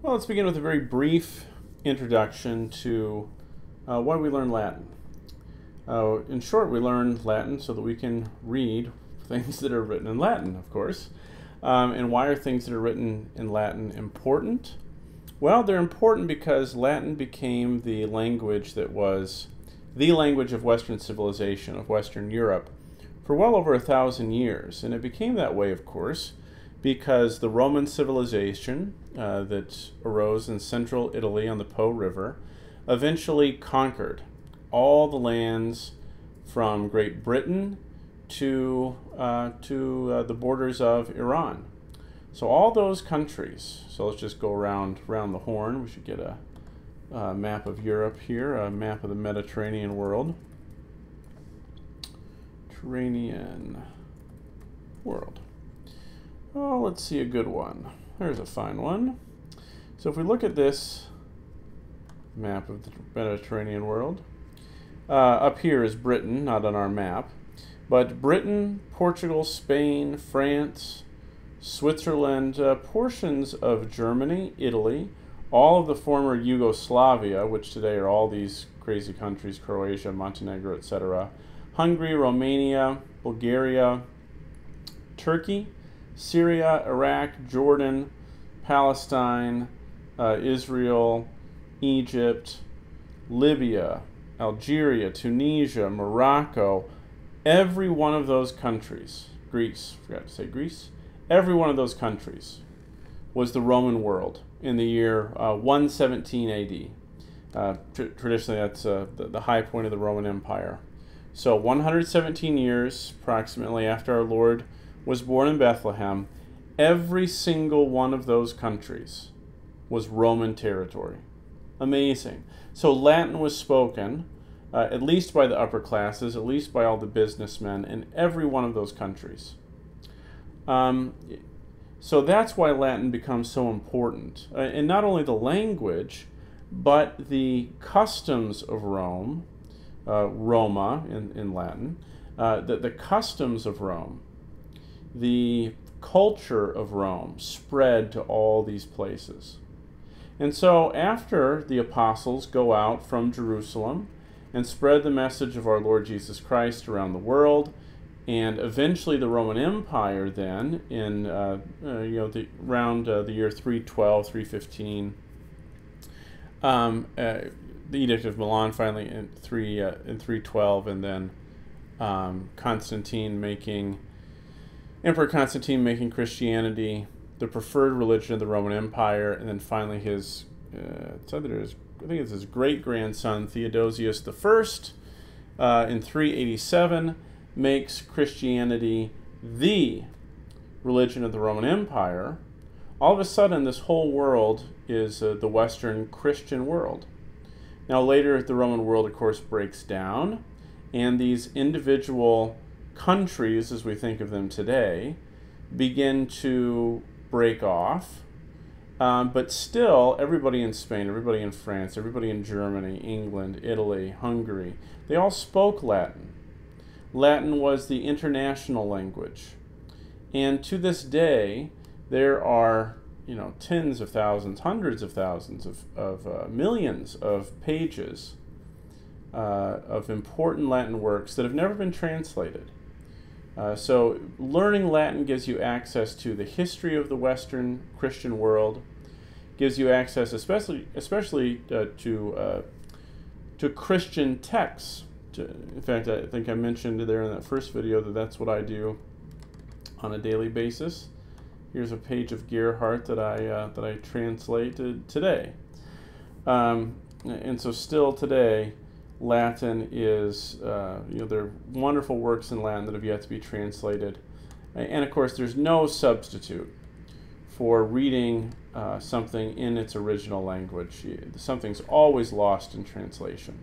Well, let's begin with a very brief introduction to uh, why we learn Latin. Uh, in short, we learn Latin so that we can read things that are written in Latin, of course. Um, and why are things that are written in Latin important? Well, they're important because Latin became the language that was the language of Western civilization, of Western Europe, for well over a thousand years. And it became that way, of course, because the Roman civilization uh, that arose in central Italy on the Po River eventually conquered all the lands from Great Britain to, uh, to uh, the borders of Iran. So all those countries, so let's just go around, around the horn. We should get a, a map of Europe here, a map of the Mediterranean world. Mediterranean world. Oh, let's see a good one. There's a fine one. So if we look at this map of the Mediterranean world, uh, up here is Britain, not on our map, but Britain, Portugal, Spain, France, Switzerland, uh, portions of Germany, Italy, all of the former Yugoslavia, which today are all these crazy countries, Croatia, Montenegro, etc., Hungary, Romania, Bulgaria, Turkey, Syria, Iraq, Jordan, Palestine, uh, Israel, Egypt, Libya, Algeria, Tunisia, Morocco, every one of those countries, Greece, forgot to say Greece, every one of those countries was the Roman world in the year uh, 117 AD. Uh, tr traditionally, that's uh, the, the high point of the Roman Empire. So, 117 years approximately after our Lord was born in Bethlehem, every single one of those countries was Roman territory. Amazing. So Latin was spoken, uh, at least by the upper classes, at least by all the businessmen in every one of those countries. Um, so that's why Latin becomes so important. Uh, and not only the language, but the customs of Rome, uh, Roma in, in Latin, uh, the, the customs of Rome the culture of Rome spread to all these places. And so, after the apostles go out from Jerusalem and spread the message of our Lord Jesus Christ around the world, and eventually the Roman Empire, then in uh, uh, you know the, around uh, the year 312, 315, um, uh, the Edict of Milan finally in three uh, in 312, and then um, Constantine making Emperor Constantine making Christianity the preferred religion of the Roman Empire, and then finally his, uh, it's either his, I think it's his great grandson Theodosius I, uh, in 387, makes Christianity the religion of the Roman Empire. All of a sudden, this whole world is uh, the Western Christian world. Now, later, the Roman world, of course, breaks down, and these individual countries, as we think of them today, begin to break off. Um, but still, everybody in Spain, everybody in France, everybody in Germany, England, Italy, Hungary, they all spoke Latin. Latin was the international language. And to this day, there are you know tens of thousands, hundreds of thousands of, of uh, millions of pages uh, of important Latin works that have never been translated. Uh, so learning Latin gives you access to the history of the Western Christian world, gives you access especially, especially uh, to, uh, to Christian texts. To, in fact, I think I mentioned there in that first video that that's what I do on a daily basis. Here's a page of Gerhard that I, uh, that I translated today. Um, and so still today, Latin is, uh, you know, there are wonderful works in Latin that have yet to be translated. And of course, there's no substitute for reading uh, something in its original language. Something's always lost in translation.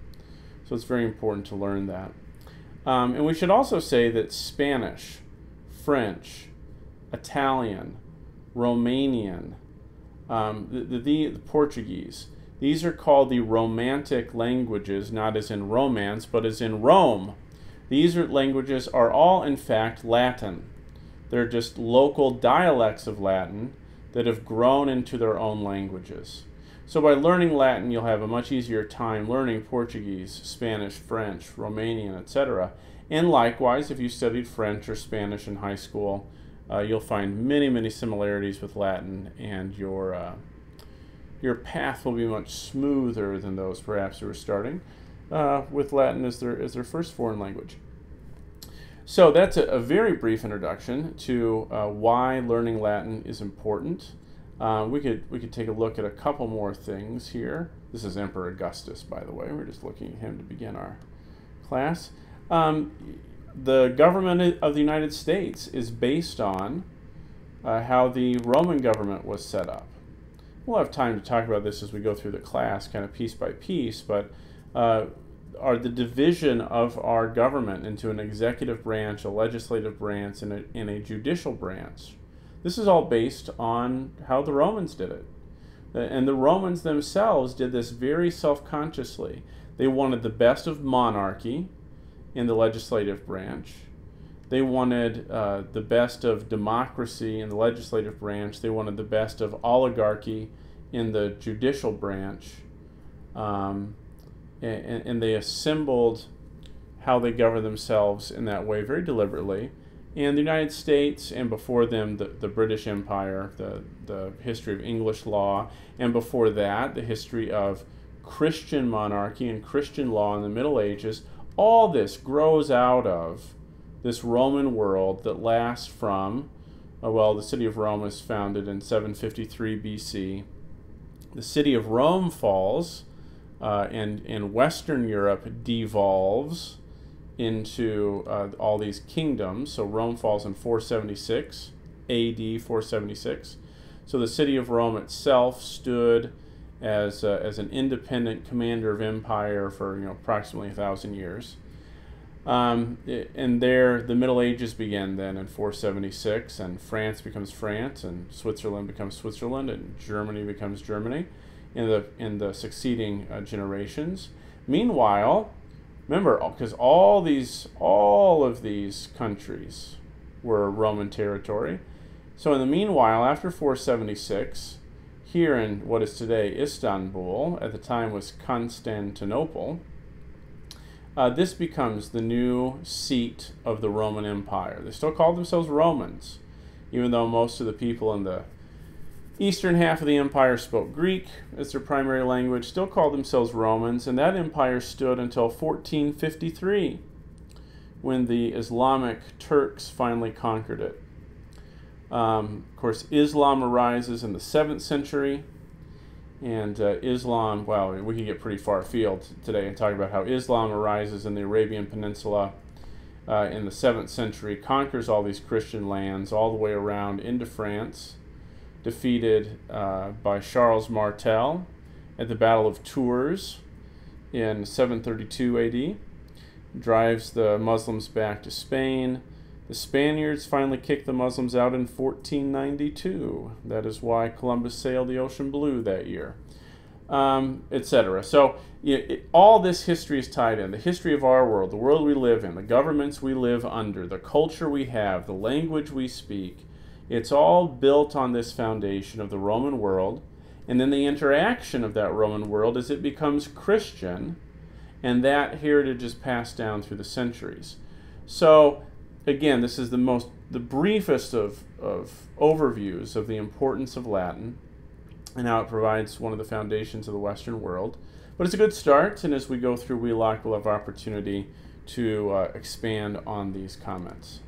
So it's very important to learn that. Um, and we should also say that Spanish, French, Italian, Romanian, um, the, the, the Portuguese, these are called the Romantic languages, not as in romance, but as in Rome. These languages are all, in fact, Latin. They're just local dialects of Latin that have grown into their own languages. So by learning Latin, you'll have a much easier time learning Portuguese, Spanish, French, Romanian, etc. And likewise, if you studied French or Spanish in high school, uh, you'll find many, many similarities with Latin, and your uh, your path will be much smoother than those perhaps who are starting uh, with Latin as their as their first foreign language. So that's a, a very brief introduction to uh, why learning Latin is important. Uh, we could we could take a look at a couple more things here. This is Emperor Augustus, by the way. We're just looking at him to begin our class. Um, the government of the United States is based on uh, how the Roman government was set up. We'll have time to talk about this as we go through the class, kind of piece by piece, but uh, are the division of our government into an executive branch, a legislative branch, and a, and a judicial branch. This is all based on how the Romans did it. And the Romans themselves did this very self consciously. They wanted the best of monarchy in the legislative branch. They wanted uh, the best of democracy in the legislative branch. They wanted the best of oligarchy in the judicial branch. Um, and, and, they assembled how they govern themselves in that way very deliberately. And the United States, and before them, the, the British Empire, the, the history of English law, and before that, the history of Christian monarchy and Christian law in the Middle Ages all this grows out of this Roman world that lasts from, uh, well, the city of Rome was founded in 753 BC. The city of Rome falls, uh, and, and Western Europe devolves into uh, all these kingdoms. So Rome falls in 476, AD 476. So the city of Rome itself stood as, uh, as an independent commander of empire for you know approximately a thousand years. Um, and there, the Middle Ages begin then in 476, and France becomes France, and Switzerland becomes Switzerland, and Germany becomes Germany in the in the succeeding uh, generations. Meanwhile, remember, because all these all of these countries were Roman territory. So in the meanwhile, after 476, here in what is today Istanbul, at the time was Constantinople, uh, this becomes the new seat of the Roman Empire. They still call themselves Romans, even though most of the people in the eastern half of the empire spoke Greek as their primary language, still called themselves Romans, and that empire stood until 1453 when the Islamic Turks finally conquered it. Um, of course, Islam arises in the 7th century. And uh, Islam, well, we can get pretty far afield today and talk about how Islam arises in the Arabian Peninsula uh, in the 7th century, conquers all these Christian lands all the way around into France, defeated uh, by Charles Martel at the Battle of Tours in 732 AD, drives the Muslims back to Spain the Spaniards finally kicked the Muslims out in 1492. That is why Columbus sailed the ocean blue that year, um, etc. So it, all this history is tied in. The history of our world, the world we live in, the governments we live under, the culture we have, the language we speak. It's all built on this foundation of the Roman world, and then the interaction of that Roman world as it becomes Christian, and that heritage is passed down through the centuries. So again, this is the most the briefest of, of overviews of the importance of Latin and how it provides one of the foundations of the Western world. But it's a good start, and as we go through Wheelock, we'll have opportunity to uh, expand on these comments.